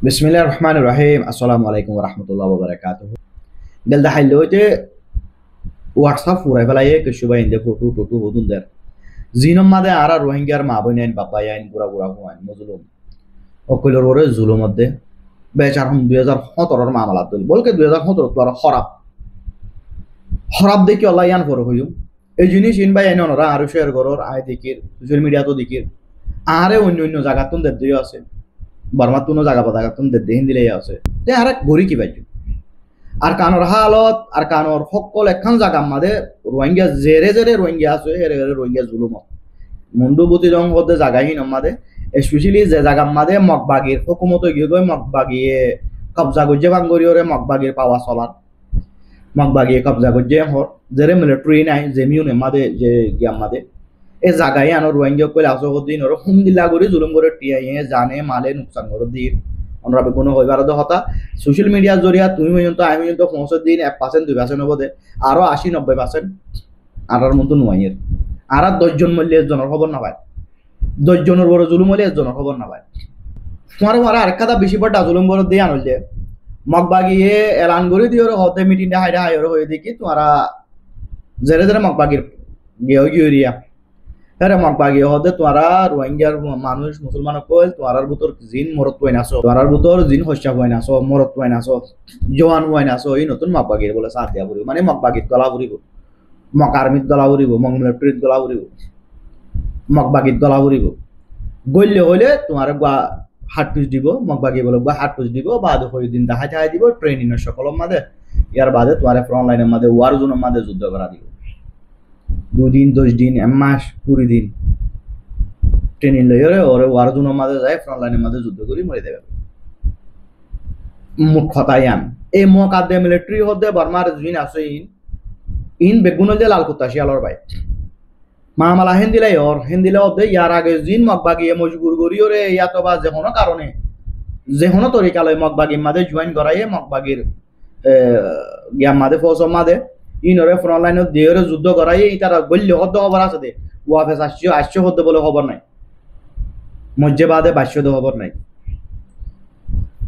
বিসমিল্লাহির রহমানির রহিম আসসালামু আলাইকুম রাহমাতুল্লাহি ওয়া বারাকাতুহু গেল দা হাইলো যে হোয়াটসঅ্যাপ ফুরাই ফেলাইয়ে কিছু বাই ইন্দে ফটো টটো হদুন দের জিনম মাদে আরা রোহিঙ্গার মা বইন আইন বাবা আইন গুড়া গুড়া হুয়াইন মজলুম অকলের ওরে জুলুম মধ্যে বেচার হম দুই হাজার সতেরোর মামলা তুল বলকে দুই হাজার সতেরো তো আর খরাব খরাব দেখি আল্লাহ ইয়ান ফর হইম এই জিনিস ইন বাই আইন ওরা আরও শেয়ার করর আয় দেখির সোশ্যাল মিডিয়া তো দেখির আরে অন্য অন্য জায়গা তুন দের দিও আছে বর্মার তুনো জাগা পাতা তুন দের দেহিন দিলেই আছে। তে আরে ঘুরি কি পাইছো? আর কানোর হালত আর কানোর সকল এখন জাগা মাদে রোহিঙ্গা জেরে জেরে রোহিঙ্গা আছে হেরে হেরে রোহিঙ্গা জুলুম মুন্ডু বুতি রং হতে জাগাহীন মাদে স্পেশালি যে জাগা মাদে মগবাগির হুকুমত গিয়ে গই মগবাগিয়ে কবজা গজ্জে বাঙ্গরিয়রে মগবাগির পাওয়া চলার মগবাগিয়ে কবজা গজ্জে হর জেরে মিলিটারি নাই জেমিউনে মাদে যে গিয়া মাদে। এ জাগাই আনো রোহিঙ্গা কইলে আসো দিন ওর হুম দিলা করে জুলুম করে টিয়াইয়ে জানে, মালে নুকসান করে দিন আমরা কোনো হইবার হতা সোশ্যাল মিডিয়ার জরিয়া তুমি পর্যন্ত আমি পর্যন্ত পৌঁছে দিন এক পার্সেন্ট দুই পার্সেন্ট হব দে। আরও আশি নব্বই পার্সেন্ট আর মতো নোয়াইয়ের আর আর দশজন মূল্যে একজনের খবর না পায় দশজনের বড় জুলুম হলে একজনের খবর না পায় তোমার মারা আর কাদা বেশি বড় জুলুম বড় দিয়ে আনল যে মগ বাগিয়ে এলান করে দিয়ে হতে মিটিংটা হাইরা হাইর হয়ে দেখি তোমারা জেরে জেরে মগ বাগির গিয়ে গিয়ে হ্যাঁ মগ বাগিয়ে হতে তোমারা রোহিঙ্গার মানুষ, মুসলমান কইল তোমার ভিতর জিন মরত পয় নাছো তোমার ভিতর জিন হস্যা পয় নাছো মরত পয় নাছো জোয়ান পয় নাছো এই নতুন মগ বাগির বলে সাথ দিয়া ফুরিব মানে মগ বাগিত গলা ফুরিব মগ আর্মিত গলা ফুরিব মগ মিলিটারিত গলা ফুরিব মগ বাগিত গলা ফুরিব গল্লে হইলে তোমার হাত পুজ দিব মগ বাগি বলে হাত পুজ দিব বা দুই দিন দেখাই দেখাই দিব ট্রেনিংয়ের সকলের মাঝে। ইয়ার বাদে তোমার ফ্রন্ট লাইনের মাঝে ওয়ার জোনের মাঝে যুদ্ধ করা দিব। দুদিন দশ দিন এক মাস কুড়ি দিন। ট্রেনিং লইরে ওরে ওয়ার জোনের মাঝে যায় ফ্রন্ট লাইনের মাঝে যুদ্ধ করি, মরে দেবে মুখ খতাই আন এই মুখ আদে মিলিটারি হদে বর্মার জিন আছে ইন ইন বেগুন দিয়ে লাল কুত্তা, শিয়ালর বাই মামালা হেন্দিলাই ওর হেন্দিলে হদে ইয়ার আগে জিন মগবাগিয়ে মজবুর করি ওরে ইয়াতো বা যে কোনো কারণে। যে কোনো তরিকালয় মগবাগির মাঝে জয়েন করাইয়ে মগবাগির গিয়া মাদে ফৌজ মাদে ইনরে ফ্রন্ট লাইনত দিয়ে যুদ্ধ করাইয়ে তারা গল্য হদ্দ খবর আছে দে। ওয়াফেস আসছে আসছে হদ্দ বলে খবর নাই। মজ্জে বাদে বাস্য খবর নাই।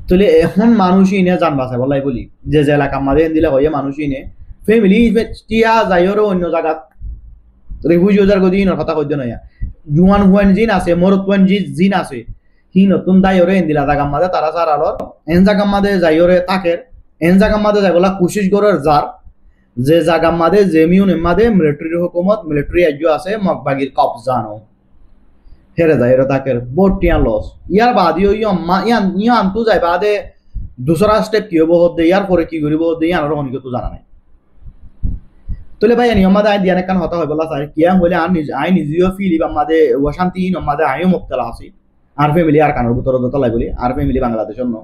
তাহলে এখন মানুষ ইনে জান বাঁচা বলাই বলি। যে যে এলাকা মাঝে দিলে হয়ে মানুষ ইনে ফ্যামিলি টিয়া যাইরও অন্য জায়গাত রিফিউজি যার গদি ইনর কথা কইতে নয়া। জুয়ান হুয়ান জিন আছে মরত হুয়ান জি জিন আছে। হি নতুন দাইরে এন্দিলা জায়গা মাঝে তারা সার আলোর এন জায়গা মাঝে যাইরে তাকের এন জায়গা মাঝে যাইবলা কুশিস গরের যার যে জায়গা মাঝে জেমিউন মাঝে মিলিটারি হুকুমত, মিলিটারি আজ্য আছে মগবাগির কবজানো হেরে যায় এরা তাকে বোট টিয়া লস। ইয়ার বাদিও ইয়ান ইয়া আনতু যায় বাদে দুসরা স্টেপ কি হব হতে ইয়ার পরে কি করিব হতে ইয়ান আর অনেক তো জানা নাই। তোলে ভাই নিয়ম মাদে আই দিয়ান কান হতা হয় বলা স্যার কিয়া হলে আর নিজ, আই নিজেও ফিল ইবা মাদে নিয়ম মাদে আইও মুক্তলা আছি। আর ফ্যামিলি আর কানোর ভিতরে দতলাই বলি আর ফ্যামিলি বাংলাদেশের ন।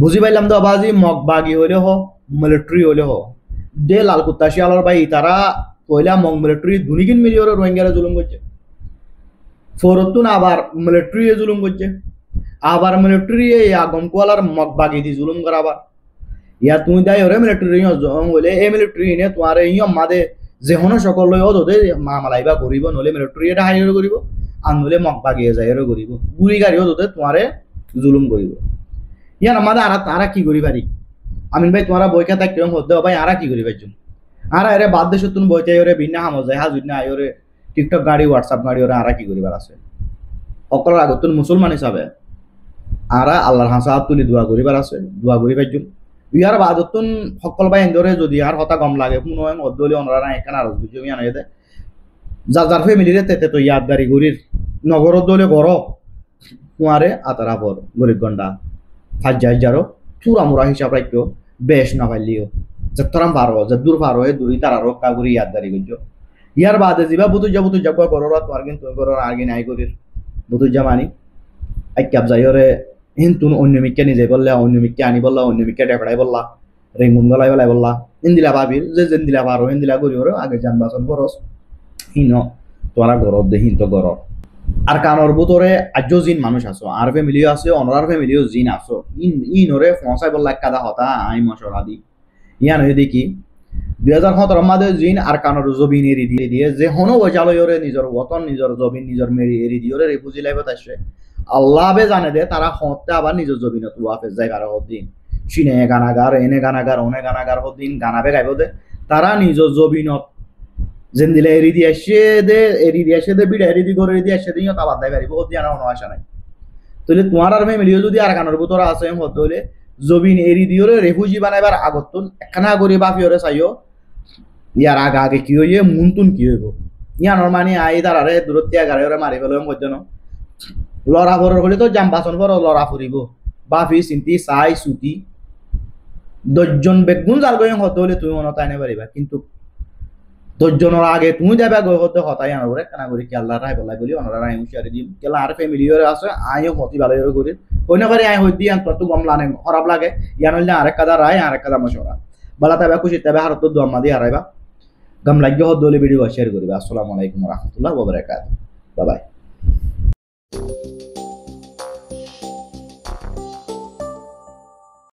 বুঝি পাইলাম তো আবাজি মগবাগি হইলে হ মিলিটারি হইলে হ। দে লাল কুত্তা শিয়ালর ভাই তারা পয়লা মগ মিলিটারি দুনিকিন মিলিয়র রোহিঙ্গারা জুলুম করছে। ফরতুন আবার মিলিটারি জুলুম করছে। আবার মিলিটারি আগম কোয়ালার মগ বাগি দি জুলুম করা আবার। ইয়া তুমি দাই ওরে মিলিটারি বলে এই মিলিটারি নে তোমার এই মাদে যে হনো সকল লই ওদে মামালাইবা করিব নলে মিলিটারি এটা হাইর করিব আর নলে মগ বাগিয়ে যাই করিব গুড়ি গাড়ি ওদে তোমারে জুলুম করিব। ইয়ান আমাদের আর তারা কি করি পারি আমিন ভাই, তোমারা বইকা থাকতে হতে ভাই, আরা কি করি পাইছুন আর এরে বাদ দেশ তুমি বইতে ওরে ভিন্ন হাম যায়, হাজুর না ওরে টিকটক গাড়ি হোয়াটসঅ্যাপ গাড়ি ওরা আরা কি করিবার আছে? অকল আগত তুমি মুসলমান হিসাবে আরা আল্লাহর হাসা তুলি দোয়া করিবার আছে, দোয়া করি পাইছুন ইয়ার বাদতুন সকল বা এন্দরে, যদি আর হতা গম লাগে, কোনো অদ্দলি, অনরা এখানে আর আমি আনাই দে যার যার ফ্যামিলিরে তেতে তো ইয়াদদারি গরির নগরত দলে ঘর কুয়ারে আতারা পর গরিব গন্ডা হাজ্জা হাজ্জারো চুরা মুরা হিসাব রাখিও। বেশ না পাইলিও যতরাম পারো যে দূর পারো হে দূরই তারা রক্ষা করি ইয়াদদারি করছ ইয়ার বাদে যিবা বুতু যা বুতু যাবা করর তোমার কিন্তু করর আগে নাই করির বুতু যা মানি আইকাপ যাইরে হিন্তুন অন্য মিক্কা নিজে বললে, অন্য মিক্কা আনি বললা, অন্য মিক্কা ডেকড়াই বললা রেঙ্গুন গলাই বলাই বললা, ইন্দিলা ভাবির যে যেন্দিলা পারো হিন্দিলা করি ওরে আগে যানবাসন খরচ হিন তোরা গরব দে হিন তো গরব আর কানোর ভিতরে আজ্য জিন মানুষ আছো আর ফ্যামিলিও আছে অনরার ফ্যামিলিও জিন আছো। ইন ইনরে ফসাই বললা কাদা হতা, আই মশর আদি। ইয়ান হয়ে দেখি দুই হাজার সতেরো মাদে জিন আর কানোর জবিন এরি দিয়ে দিয়ে, যে হনো বজালয়রে নিজের ওতন নিজের জবিন নিজের মেরি এরি দিয়ে রেফুজি লাইফত আল্লাহ বে জানে দে তারা হতে আবার নিজের জবিনত ওয়াফেজ যায় কারও দিন সিনে গানাগার এনে গানাগার অনে গানাগার দিন গানাবে গাইব দে। তারা নিজের জবিনত যেন দিলে এরি দিয়ে আসে দে এরি দিয়ে আসে দে, বিড়া এরি দি এরি দিয়ে আসে দিও তাবার দায় পারিব ওদি আনা কোনো নাই। তাহলে তোমার আর ফ্যামিলিও যদি আর গানের ভিতরে আছে হতে হলে জবিন এরি দিও রেফুজি বানাইবার আগত একখানা করে বাফিওরে চাইও, ইয়ার আগে আগে কি হইয়ে মুনতুন কি হইব? ইয়ানোর মানে আই তারারে দূরত্ব গাড়ি ওরে মারি ফেলো মধ্য লড়া ভরর হলে তো জাম বাসন ভর লড়া ফুরিব। বাফি চিন্তি, চাই সুতি দশজন বেগুন জাল গয়ং হতে হলে তুমি মনত আইনে পারিবা, কিন্তু দশজনের আগে, তুমি যাবে গৈ হতে হতাই আনার কেনা করি কি আল্লাহ রায় বলাই বলি অনারা রায় হুঁশিয়ারি দিম। কেলা আর ফ্যামিলি আছে, আইও হতি ভালো করে কইনা করে আই হই দিয়ে তো গম লানে, খারাপ লাগে। ইয়ান হইলে আরেক কাদা রায়, আরেক কাদা মশরা বালা তাবে খুশি তাবে হারত দোয়াম্মা দিয়ে হারাইবা। গম লাগিয়ে হত দলি ভিডিও শেয়ার করিবা। আসসালামু আলাইকুম রহমতুল্লাহ ওয়া বারাকাতুহু। Bye bye.